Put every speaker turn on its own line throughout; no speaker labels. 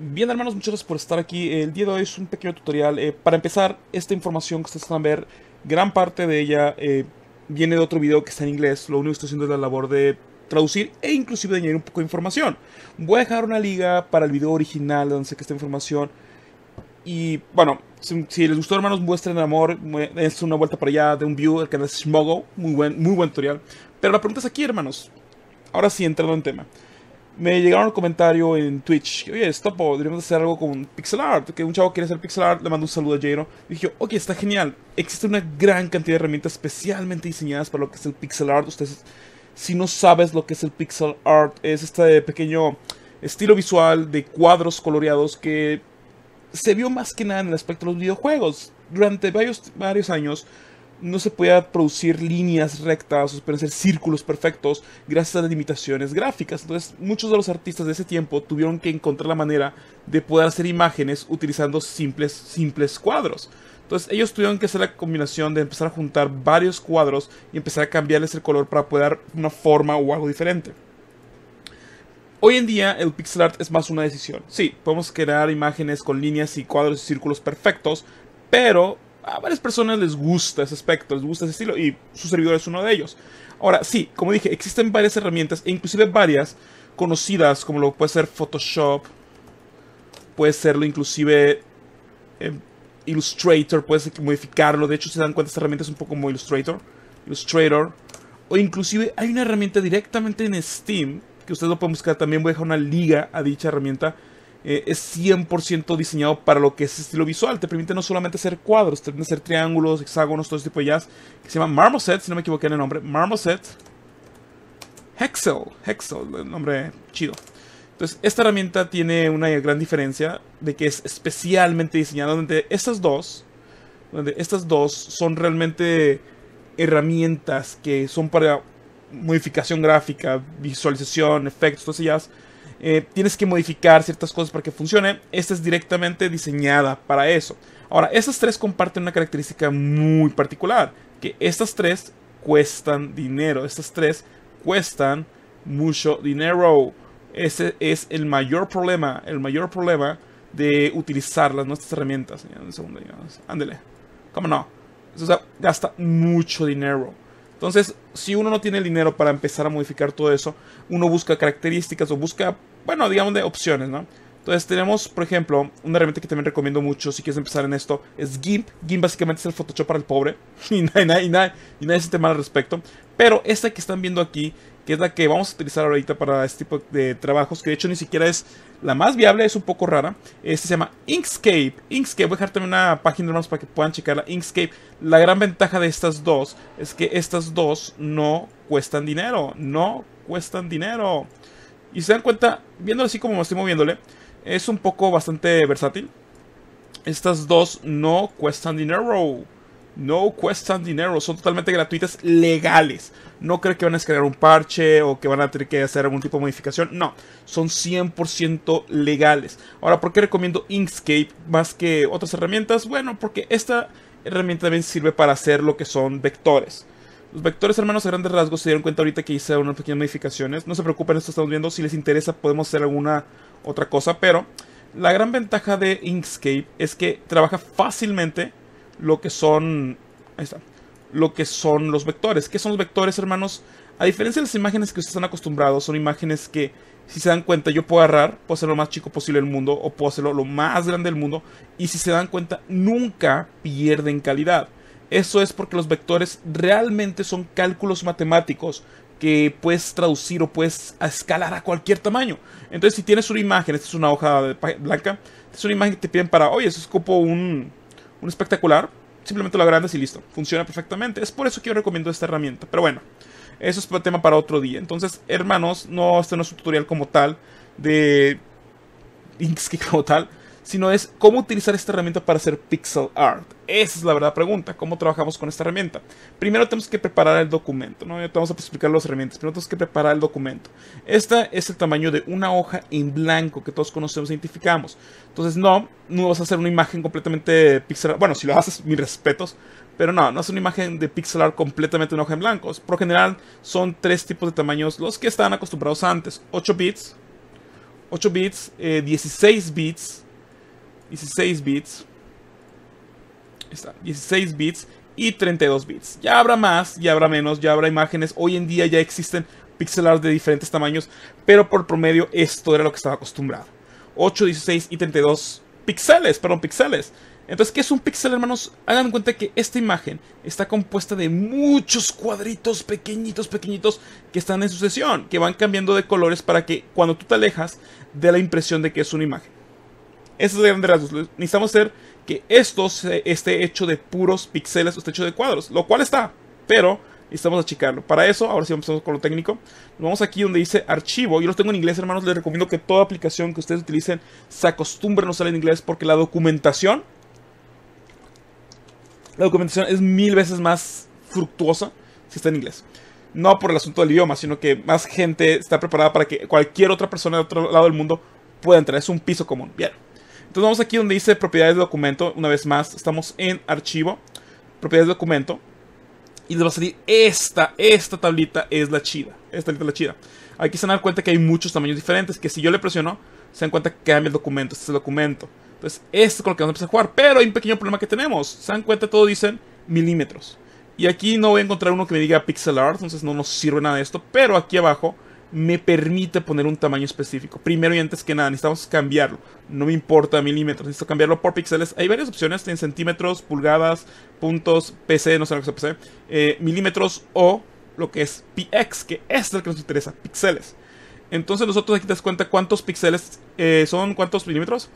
Bien hermanos, muchas gracias por estar aquí. El día de hoy es un pequeño tutorial. Eh, para empezar, esta información que ustedes van a ver, gran parte de ella eh, viene de otro video que está en inglés. Lo único que estoy haciendo es la labor de traducir e inclusive de añadir un poco de información. Voy a dejar una liga para el video original donde que esta información. Y bueno, si, les gustó hermanos, muestren amor, es una vuelta para allá de un view, el canal es Shmogo, muy buen, muy buen tutorial. Pero la pregunta es aquí hermanos, ahora sí entrando en tema me llegaron el comentario en Twitch. Oye, stop, deberíamos hacer algo con pixel art. Que un chavo quiere hacer pixel art, le mando un saludo a Jairo. Dije, ok, está genial. Existe una gran cantidad de herramientas especialmente diseñadas para lo que es el pixel art. Ustedes, si no sabes lo que es el pixel art, es este pequeño estilo visual de cuadros coloreados que se vio más que nada en el aspecto de los videojuegos. Durante varios, varios años no se podía producir líneas rectas o pueden ser círculos perfectos gracias a las limitaciones gráficas. Entonces, muchos de los artistas de ese tiempo tuvieron que encontrar la manera de poder hacer imágenes utilizando simples, simples cuadros. Entonces, ellos tuvieron que hacer la combinación de empezar a juntar varios cuadros y empezar a cambiarles el color para poder dar una forma o algo diferente. Hoy en día el pixel art es más una decisión. Sí, podemos crear imágenes con líneas y cuadros y círculos perfectos, pero a varias personas les gusta ese aspecto, les gusta ese estilo y su servidor es uno de ellos. Ahora, sí, como dije, existen varias herramientas e inclusive varias conocidas como lo puede ser Photoshop, puede serlo inclusive eh, Illustrator, puedes modificarlo, de hecho se dan cuenta esta herramienta es un poco como Illustrator, Illustrator, o inclusive hay una herramienta directamente en Steam que ustedes lo pueden buscar, también voy a dejar una liga a dicha herramienta eh, es 100% diseñado para lo que es estilo visual. Te permite no solamente hacer cuadros, te permite hacer triángulos, hexágonos, todo ese tipo de jazz. Que se llama Marmoset, si no me equivoqué en el nombre. Marmoset Hexel. Hexel, el nombre chido. Entonces, esta herramienta tiene una gran diferencia de que es especialmente diseñada donde estas dos, donde estas dos son realmente herramientas que son para modificación gráfica, visualización, efectos, todo ese jazz eh, tienes que modificar ciertas cosas para que funcione. Esta es directamente diseñada para eso. Ahora, estas tres comparten una característica muy particular, que estas tres cuestan dinero. Estas tres cuestan mucho dinero. Ese es el mayor problema, el mayor problema de utilizar las nuestras herramientas. Un segundo, ándele. ¿Cómo no? Eso gasta mucho dinero. Entonces, si uno no tiene el dinero para empezar a modificar todo eso, uno busca características o busca, bueno, digamos de opciones, ¿no? Entonces tenemos, por ejemplo, una herramienta que también recomiendo mucho si quieres empezar en esto, es GIMP. GIMP básicamente es el Photoshop para el pobre, y nadie, y nadie, y nadie se te mal al respecto. Pero esta que están viendo aquí que es la que vamos a utilizar ahorita para este tipo de trabajos, que de hecho ni siquiera es la más viable, es un poco rara. Este se llama Inkscape. Inkscape, voy a dejar también una página más para que puedan checarla. Inkscape, la gran ventaja de estas dos es que estas dos no cuestan dinero, no cuestan dinero. Y se dan cuenta, viéndolo así como me estoy moviéndole, es un poco bastante versátil. Estas dos no cuestan dinero no cuestan dinero, son totalmente gratuitas, legales. No creo que van a descargar un parche o que van a tener que hacer algún tipo de modificación. No, son 100% legales. Ahora, ¿por qué recomiendo Inkscape más que otras herramientas? Bueno, porque esta herramienta también sirve para hacer lo que son vectores. Los vectores, hermanos, a grandes rasgos se dieron cuenta ahorita que hice unas pequeñas modificaciones. No se preocupen, esto estamos viendo. Si les interesa, podemos hacer alguna otra cosa. Pero la gran ventaja de Inkscape es que trabaja fácilmente lo que son. Ahí está. Lo que son los vectores. ¿Qué son los vectores, hermanos? A diferencia de las imágenes que ustedes están acostumbrados, son imágenes que, si se dan cuenta, yo puedo agarrar, puedo hacerlo lo más chico posible del mundo, o puedo hacerlo lo más grande del mundo, y si se dan cuenta, nunca pierden calidad. Eso es porque los vectores realmente son cálculos matemáticos que puedes traducir o puedes escalar a cualquier tamaño. Entonces, si tienes una imagen, esta es una hoja blanca, es una imagen que te piden para, oye, eso ocupo un, un espectacular, simplemente lo agrandas y listo. Funciona perfectamente. Es por eso que yo recomiendo esta herramienta. Pero bueno, eso es tema para otro día. Entonces, hermanos, no, este no es un tutorial como tal de Inkscape como tal sino es cómo utilizar esta herramienta para hacer pixel art. Esa es la verdad pregunta, cómo trabajamos con esta herramienta. Primero tenemos que preparar el documento, ¿no? Ya te vamos a explicar las herramientas, pero tenemos que preparar el documento. Este es el tamaño de una hoja en blanco que todos conocemos e identificamos. Entonces no, no vas a hacer una imagen completamente pixel art. Bueno, si lo haces, mis respetos, pero no, no es una imagen de pixel art completamente una hoja en blanco. Por general son tres tipos de tamaños los que estaban acostumbrados antes. 8 bits, 8 bits, 16 bits, 16 bits, está, 16 bits y 32 bits. Ya habrá más, ya habrá menos, ya habrá imágenes. Hoy en día ya existen pixel de diferentes tamaños, pero por promedio esto era lo que estaba acostumbrado. 8, 16 y 32 píxeles, perdón, píxeles. Entonces, ¿qué es un píxel, hermanos? Hagan cuenta que esta imagen está compuesta de muchos cuadritos pequeñitos, pequeñitos que están en sucesión, que van cambiando de colores para que cuando tú te alejas dé la impresión de que es una imagen. Ese es el grande rasgos. Necesitamos hacer que esto esté hecho de puros píxeles o esté hecho de cuadros, lo cual está, pero necesitamos achicarlo. Para eso, ahora sí empezamos con lo técnico. Nos vamos aquí donde dice archivo. Yo los tengo en inglés, hermanos. Les recomiendo que toda aplicación que ustedes utilicen se acostumbren a usar en inglés porque la documentación la documentación es mil veces más fructuosa si está en inglés. No por el asunto del idioma, sino que más gente está preparada para que cualquier otra persona de otro lado del mundo pueda entrar. Es un piso común. Bien. Entonces vamos aquí donde dice propiedades de documento. Una vez más, estamos en archivo, propiedades de documento. Y les va a salir esta, esta tablita es la chida. Esta tablita es la chida. Aquí se dan cuenta que hay muchos tamaños diferentes. Que si yo le presiono, se dan cuenta que cambia el documento. Este es el documento. Entonces, esto es con lo que vamos a empezar a jugar. Pero hay un pequeño problema que tenemos. Se dan cuenta, todo dicen milímetros. Y aquí no voy a encontrar uno que me diga pixel art, entonces no nos sirve nada de esto. Pero aquí abajo me permite poner un tamaño específico. Primero y antes que nada, necesitamos cambiarlo. No me importa milímetros, necesito cambiarlo por píxeles. Hay varias opciones, en centímetros, pulgadas, puntos, PC, no sé lo que es PC, eh, milímetros o lo que es px, que es el que nos interesa, píxeles. Entonces nosotros aquí te das cuenta cuántos píxeles eh, son, cuántos milímetros.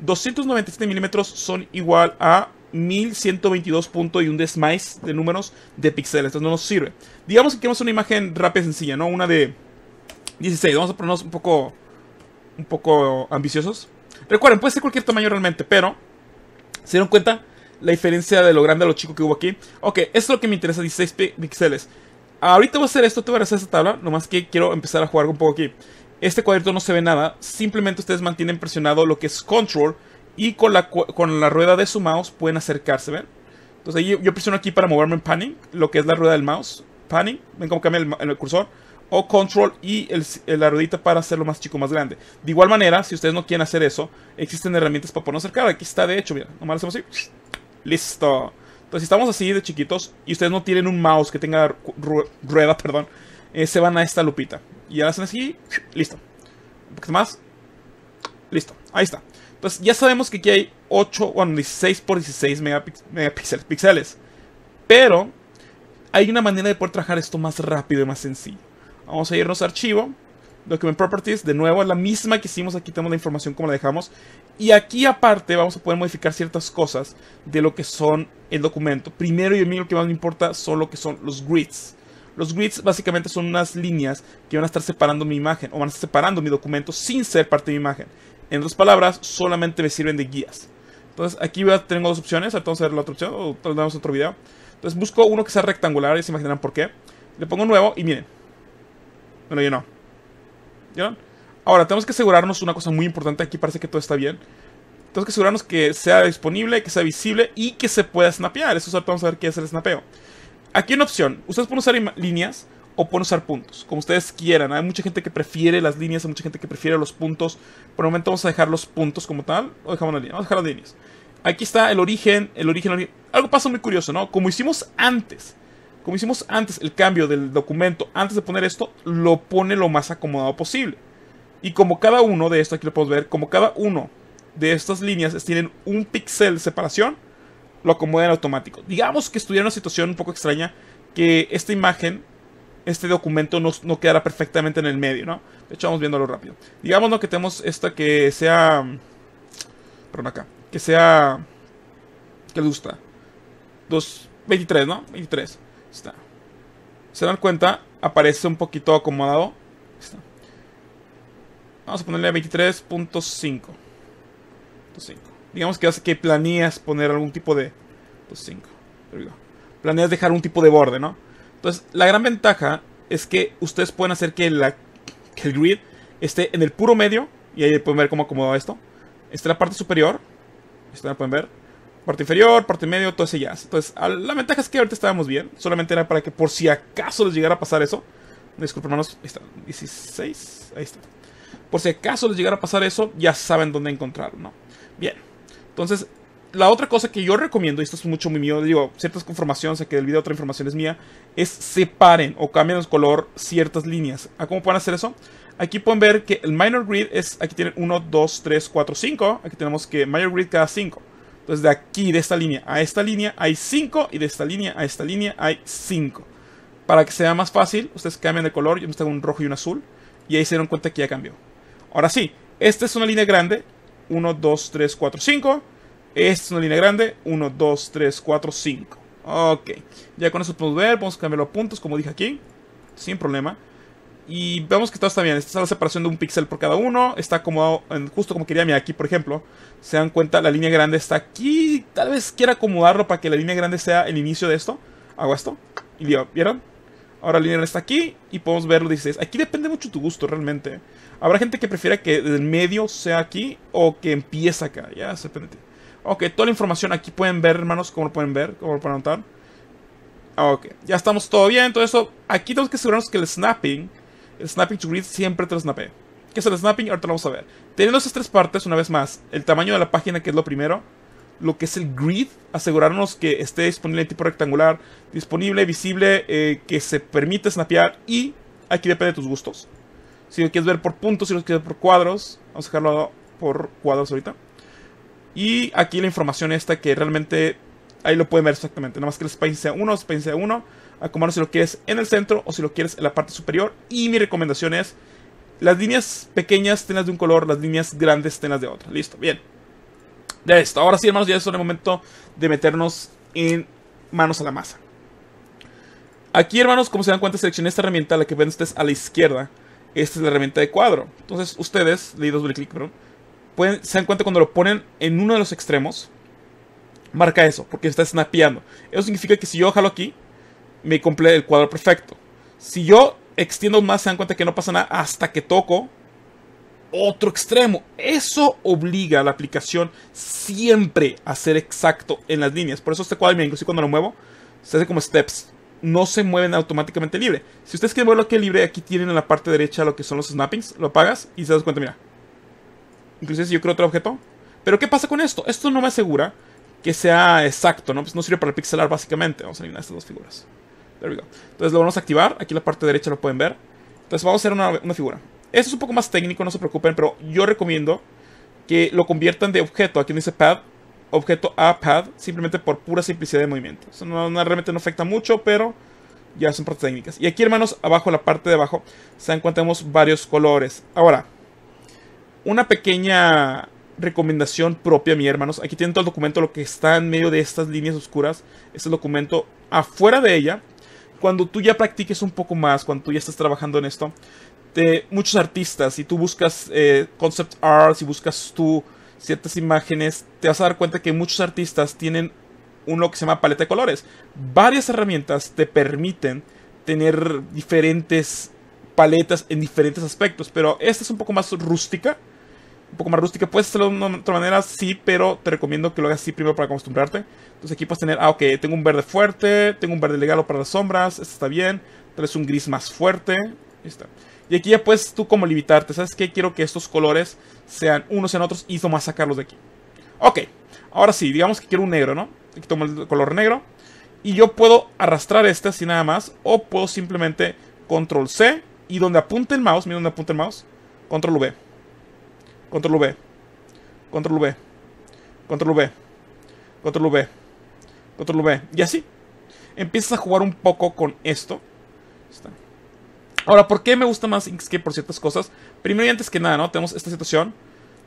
297 milímetros son igual a 1122 punto y un desmais de números de píxeles. Entonces no nos sirve. Digamos que queremos una imagen rápida y sencilla, ¿no? Una de 16. Vamos a ponernos un poco, un poco ambiciosos. Recuerden, puede ser cualquier tamaño realmente, pero ¿se dieron cuenta la diferencia de lo grande a lo chico que hubo aquí? Ok, esto es lo que me interesa, 16 píxeles. Ahorita voy a hacer esto, te voy a hacer esta tabla, nomás que quiero empezar a jugar un poco aquí. Este cuadrito no se ve nada, simplemente ustedes mantienen presionado lo que es control y con la, con la rueda de su mouse pueden acercarse, ¿ven? Entonces ahí yo presiono aquí para moverme en panning, lo que es la rueda del mouse, panning, ven cómo cambia el, cursor, o control y el, la ruedita para hacerlo más chico, más grande. De igual manera, si ustedes no quieren hacer eso, existen herramientas para ponernos acercar, aquí está de hecho, mira, nomás hacemos así, listo. Entonces si estamos así de chiquitos y ustedes no tienen un mouse que tenga rueda, perdón, eh, se van a esta lupita. Y ahora hacen así, listo. Un poquito más. Listo, ahí está. Entonces ya sabemos que aquí hay 8, bueno, 16 por 16 megapíxeles. Píxeles. Pero hay una manera de poder trabajar esto más rápido y más sencillo. Vamos a irnos a archivo. Document Properties, de nuevo la misma que hicimos, aquí tenemos la información como la dejamos. Y aquí aparte vamos a poder modificar ciertas cosas de lo que son el documento. Primero y a mí lo que más me importa son lo que son los grids. Los grids básicamente son unas líneas que van a estar separando mi imagen o van a estar separando mi documento sin ser parte de mi imagen. En otras palabras, solamente me sirven de guías. Entonces aquí tengo dos opciones, ahorita vamos a ver la otra opción o otro video. Entonces busco uno que sea rectangular y se imaginarán por qué. Le pongo nuevo y miren. Me lo llenó. ¿Vieron? Ahora, tenemos que asegurarnos una cosa muy importante. Aquí parece que todo está bien. Tenemos que asegurarnos que sea disponible, que sea visible y que se pueda snapear. Eso vamos a ver qué es el snapeo. Aquí hay una opción. Ustedes pueden usar líneas o pueden usar puntos, como ustedes quieran. Hay mucha gente que prefiere las líneas, hay mucha gente que prefiere los puntos. Por el momento vamos a dejar los puntos como tal, o dejamos la línea. Vamos a dejar las líneas. Aquí está el origen, el origen, el origen. Algo pasa muy curioso, ¿no? Como hicimos antes, como hicimos antes el cambio del documento, antes de poner esto, lo pone lo más acomodado posible. Y como cada uno de estos, aquí lo podemos ver, como cada uno de estas líneas tienen un píxel de separación, lo acomoda en automático. Digamos que estuviera una situación un poco extraña que esta imagen, este documento no, no quedara perfectamente en el medio, ¿no? De hecho, vamos viéndolo rápido. Digamos que tenemos esta que sea... Perdón, acá. Que sea... ¿Qué le gusta? 23, ¿no? 23. ¿Se dan cuenta? Aparece un poquito acomodado. Vamos a ponerle a 23.5. Digamos que, que planeas poner algún tipo de... 5. Planeas dejar un tipo de borde, ¿no? Entonces, la gran ventaja es que ustedes pueden hacer que, la, el grid esté en el puro medio. Y ahí pueden ver cómo acomodo esto. Está la parte superior. Esta la pueden ver. Parte inferior, parte medio, todo ese jazz. Entonces, la ventaja es que ahorita estábamos bien. Solamente era para que por si acaso les llegara a pasar eso. Disculpen, hermanos. Ahí está. 16. Ahí está. Por si acaso les llegara a pasar eso, ya saben dónde encontrarlo, ¿no? Bien. Entonces, la otra cosa que yo recomiendo, y esto es mucho muy mío, digo, ciertas informaciones, sé que el video otra información es mía, es separen o cambien el color ciertas líneas. ¿A cómo pueden hacer eso? Aquí pueden ver que el minor grid es, aquí tienen 1, 2, 3, 4, 5. Aquí tenemos que minor grid cada 5. Entonces de aquí, de esta línea a esta línea hay 5 y de esta línea a esta línea hay 5. Para que sea más fácil, ustedes cambian de color, yo me tengo un rojo y un azul y ahí se dieron cuenta que ya cambió. Ahora sí, esta es una línea grande, 1, 2, 3, 4, 5. Esta es una línea grande, 1, 2, 3, 4, 5. Ok, ya con eso podemos ver, vamos a cambiar los puntos como dije aquí, sin problema. Y vemos que todo está bien. Esta es la separación de un píxel por cada uno. Está acomodado justo como quería. Mira, aquí por ejemplo. Se dan cuenta, la línea grande está aquí. Tal vez quiera acomodarlo para que la línea grande sea el inicio de esto. Hago esto. Y digo, ¿vieron? Ahora la línea grande está aquí. Y podemos verlo 16. Aquí depende mucho de tu gusto realmente. Habrá gente que prefiera que el medio sea aquí. O que empiece acá. Ya, depende. Ok, toda la información aquí pueden ver, hermanos. Como lo pueden ver. Como lo pueden notar. Ok, ya estamos todo bien. Todo eso. Aquí tenemos que asegurarnos que el snapping el snapping to grid siempre te lo snapea. ¿Qué es el snapping? Ahorita lo vamos a ver. Teniendo esas tres partes, una vez más, el tamaño de la página, que es lo primero, lo que es el grid, asegurarnos que esté disponible en tipo rectangular, disponible, visible, eh, que se permite snapear y aquí depende de tus gustos. Si lo quieres ver por puntos, si lo quieres ver por cuadros, vamos a dejarlo por cuadros ahorita. Y aquí la información esta que realmente ahí lo pueden ver exactamente. Nada más que el space sea 1, space sea 1 acomodarlo si lo quieres en el centro o si lo quieres en la parte superior. Y mi recomendación es, las líneas pequeñas tenlas de un color, las líneas grandes tenlas de otro. Listo, bien. De esto, ahora sí hermanos, ya es el momento de meternos en manos a la masa. Aquí hermanos, como se dan cuenta, seleccioné esta herramienta, la que ven ustedes a la izquierda. Esta es la herramienta de cuadro. Entonces ustedes, le doy clic, perdón, pueden, se dan cuenta cuando lo ponen en uno de los extremos, marca eso, porque está snapeando. Eso significa que si yo jalo aquí, me cumple el cuadro perfecto. Si yo extiendo más, se dan cuenta que no pasa nada hasta que toco otro extremo. Eso obliga a la aplicación siempre a ser exacto en las líneas. Por eso este cuadro, inclusive cuando lo muevo, se hace como steps. No se mueven automáticamente libre. Si ustedes quieren moverlo aquí libre, aquí tienen en la parte derecha lo que son los snappings. Lo apagas y se das cuenta, mira. Inclusive si yo creo otro objeto. Pero ¿qué pasa con esto? Esto no me asegura que sea exacto, ¿no? Pues no sirve para pixelar básicamente. Vamos a eliminar estas dos figuras. Entonces lo vamos a activar. Aquí en la parte derecha lo pueden ver. Entonces vamos a hacer una, figura. Esto es un poco más técnico, no se preocupen, pero yo recomiendo que lo conviertan de objeto. Aquí dice pad, objeto a pad, simplemente por pura simplicidad de movimiento. Eso no, realmente no afecta mucho, pero ya son partes técnicas. Y aquí, hermanos, abajo, la parte de abajo, se dan cuenta tenemos varios colores. Ahora, una pequeña recomendación propia, mi hermanos. Aquí tienen todo el documento, lo que está en medio de estas líneas oscuras. Es el documento. Afuera de ella cuando tú ya practiques un poco más, cuando tú ya estás trabajando en esto, de muchos artistas, si tú buscas eh, concept art, si buscas tú ciertas imágenes, te vas a dar cuenta que muchos artistas tienen uno que se llama paleta de colores. Varias herramientas te permiten tener diferentes paletas en diferentes aspectos, pero esta es un poco más rústica un poco más rústica. Puedes hacerlo de otra manera, sí, pero te recomiendo que lo hagas así primero para acostumbrarte. Entonces aquí puedes tener, ah, ok, tengo un verde fuerte, tengo un verde legado para las sombras, este está bien. Tal vez un gris más fuerte, ahí está. Y aquí ya puedes tú como limitarte, ¿sabes qué? Quiero que estos colores sean unos en otros y nomás sacarlos de aquí. Ok, ahora sí, digamos que quiero un negro, ¿no? Aquí tomo el color negro. Y yo puedo arrastrar este así nada más, o puedo simplemente control C, y donde apunte el mouse, mira donde apunta el mouse, control V. Control V. Control V. Control V. Control V. Control V. Y así. Empiezas a jugar un poco con esto. Ahora, ¿por qué me gusta más Inkscape por ciertas cosas? Primero y antes que nada, ¿no? Tenemos esta situación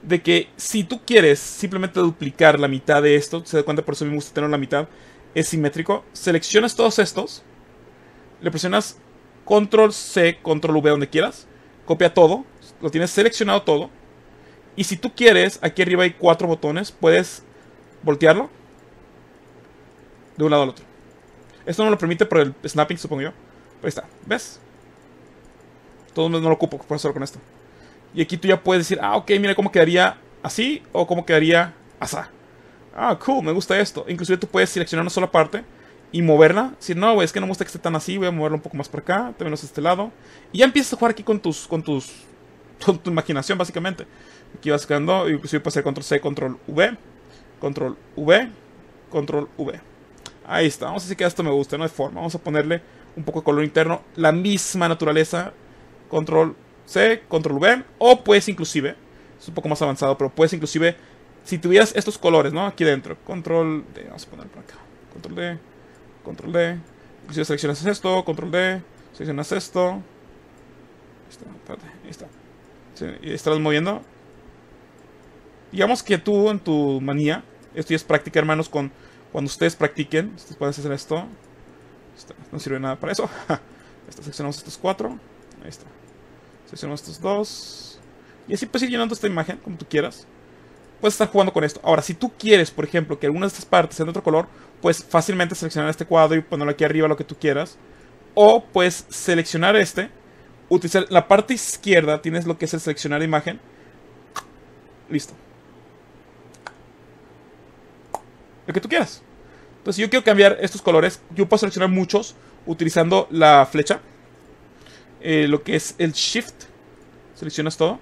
de que si tú quieres simplemente duplicar la mitad de esto, se da cuenta, por eso me gusta tener la mitad, es simétrico. Seleccionas todos estos, le presionas Control C, Control V donde quieras, copia todo, lo tienes seleccionado todo, y si tú quieres, aquí arriba hay cuatro botones, puedes voltearlo de un lado al otro. Esto no lo permite por el snapping, supongo yo. ahí está, ¿ves? Todo no lo ocupo, puedo hacerlo con esto. Y aquí tú ya puedes decir, ah, ok, mira cómo quedaría así o cómo quedaría asá. Ah, cool, me gusta esto. Inclusive tú puedes seleccionar una sola parte y moverla. Si no, güey, es que no me gusta que esté tan así, voy a moverlo un poco más para acá, también a este lado. Y ya empiezas a jugar aquí con tus, con tus tu, imaginación, básicamente. Aquí vas sacando, inclusive puede control C, control V, control V, control V. Ahí está, vamos a decir que esto me gusta, no hay forma. Vamos a ponerle un poco de color interno, la misma naturaleza, control C, control V, o puedes inclusive, es un poco más avanzado, pero puedes inclusive, si tuvieras estos colores, ¿no? Aquí dentro, control D, vamos a poner por acá, control D, control D, inclusive seleccionas esto, control D, seleccionas esto, ahí está, ahí está, y estás moviendo. Digamos que tú en tu manía, esto ya es práctica, hermanos, con cuando ustedes practiquen, ustedes pueden hacer esto, no sirve nada para eso. Seleccionamos estos cuatro. Ahí está. Seleccionamos estos dos. Y así puedes ir llenando esta imagen como tú quieras. Puedes estar jugando con esto. Ahora, si tú quieres, por ejemplo, que alguna de estas partes sean de otro color, puedes fácilmente seleccionar este cuadro y ponerlo aquí arriba lo que tú quieras. O puedes seleccionar este. Utilizar la parte izquierda, tienes lo que es el seleccionar imagen. Listo. Lo que tú quieras. Entonces, si yo quiero cambiar estos colores, yo puedo seleccionar muchos utilizando la flecha. Eh, lo que es el Shift. Seleccionas todo.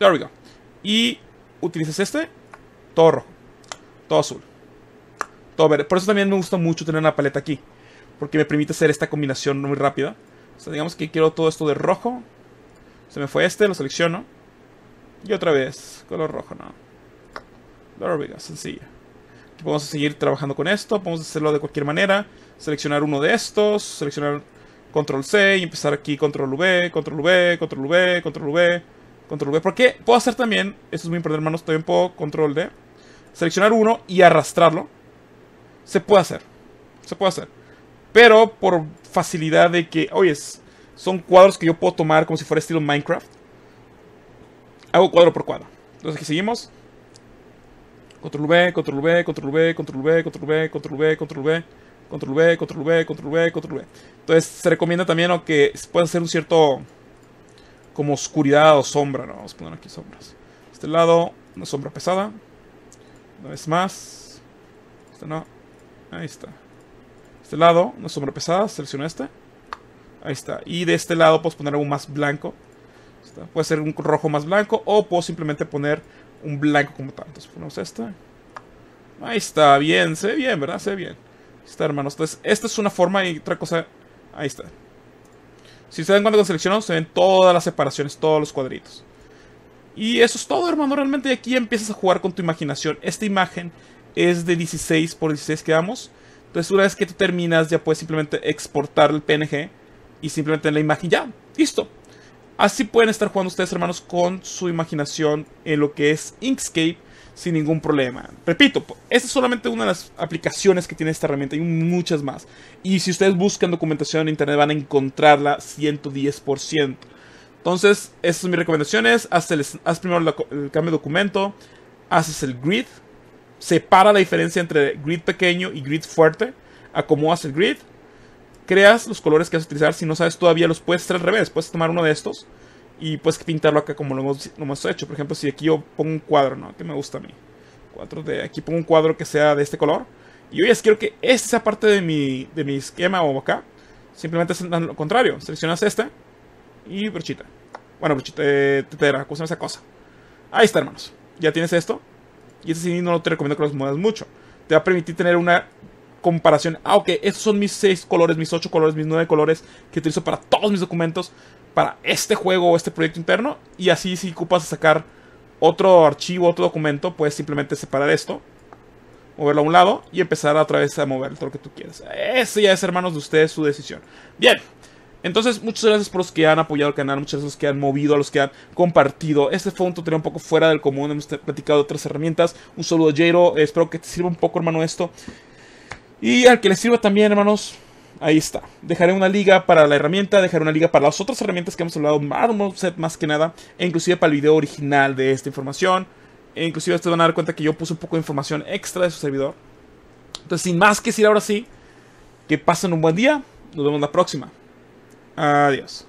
There we go. Y utilizas este. Todo rojo. Todo azul. Todo verde. Por eso también me gusta mucho tener una paleta aquí. Porque me permite hacer esta combinación muy rápida. O sea, digamos que quiero todo esto de rojo. Se me fue este, lo selecciono. Y otra vez, color rojo, no. There sencillo. Aquí podemos seguir trabajando con esto, podemos hacerlo de cualquier manera. Seleccionar uno de estos, seleccionar control C y empezar aquí control V, control V, control V, control V, control V. Porque puedo hacer también, esto es muy importante hermanos, también puedo control D, seleccionar uno y arrastrarlo. Se puede hacer, se puede hacer. Pero por facilidad de que, oye, son cuadros que yo puedo tomar como si fuera estilo Minecraft hago cuadro por cuadro. Entonces aquí seguimos. Control V, control V, control V, control V, control V, control V, control V, control V, control V, control V, control V. Entonces se recomienda también que pueda hacer un cierto como oscuridad o sombra, ¿no? Vamos a poner aquí sombras. Este lado, una sombra pesada. Una vez más. Este no. Ahí está. Este lado, una sombra pesada. Selecciono este. Ahí está. Y de este lado puedo poner algo más blanco. Puede ser un rojo más blanco o puedo simplemente poner un blanco como tal. Entonces ponemos esta. Ahí está, bien, se ve bien, ¿verdad? Se ve bien. Ahí está, hermanos. Entonces, esta es una forma y otra cosa. Ahí está. Si se dan cuenta con selecciono, se ven todas las separaciones, todos los cuadritos. Y eso es todo, hermano. Realmente aquí empiezas a jugar con tu imaginación. Esta imagen es de 16 por 16 que damos. Entonces, una vez que tú terminas, ya puedes simplemente exportar el PNG y simplemente en la imagen ya. Listo. Así pueden estar jugando ustedes, hermanos, con su imaginación en lo que es Inkscape sin ningún problema. Repito, esta es solamente una de las aplicaciones que tiene esta herramienta, hay muchas más. Y si ustedes buscan documentación en internet van a encontrarla 110%. Entonces, estas son mis recomendaciones. Haz, primero el cambio de documento, haces el grid, separa la diferencia entre grid pequeño y grid fuerte, acomodas el grid, creas los colores que vas a utilizar. Si no sabes todavía, los puedes hacer al revés. Puedes tomar uno de estos y puedes pintarlo acá como lo hemos, hecho. Por ejemplo, si aquí yo pongo un cuadro, ¿no? Que me gusta a mí. Cuatro de aquí pongo un cuadro que sea de este color. Y hoy quiero que esta parte de mi, de mi esquema o acá. Simplemente es lo contrario. Seleccionas este y brochita. Bueno, brochita, eh, tetera, ¿cómo esa cosa? Ahí está, hermanos. Ya tienes esto. Y este sí no te recomiendo que los muevas mucho. Te va a permitir tener una comparación. Ah, ok, estos son mis 6 colores, mis 8 colores, mis 9 colores que utilizo para todos mis documentos, para este juego o este proyecto interno. Y así si ocupas sacar otro archivo, otro documento, puedes simplemente separar esto, moverlo a un lado y empezar otra vez a mover todo lo que tú quieras. Eso ya es, hermanos, de ustedes su decisión. Bien. Entonces, muchas gracias por los que han apoyado el canal, muchas gracias a los que han movido, a los que han compartido. Este fue un tutorial un poco fuera del común, hemos platicado otras herramientas. Un saludo, Jairo, espero que te sirva un poco, hermano, esto. Y al que les sirva también, hermanos, ahí está. Dejaré una liga para la herramienta, dejaré una liga para las otras herramientas que hemos hablado, set más que nada, e inclusive para el video original de esta información. E inclusive ustedes van a dar cuenta que yo puse un poco de información extra de su servidor. Entonces, sin más que decir ahora sí, que pasen un buen día. Nos vemos la próxima. Adiós.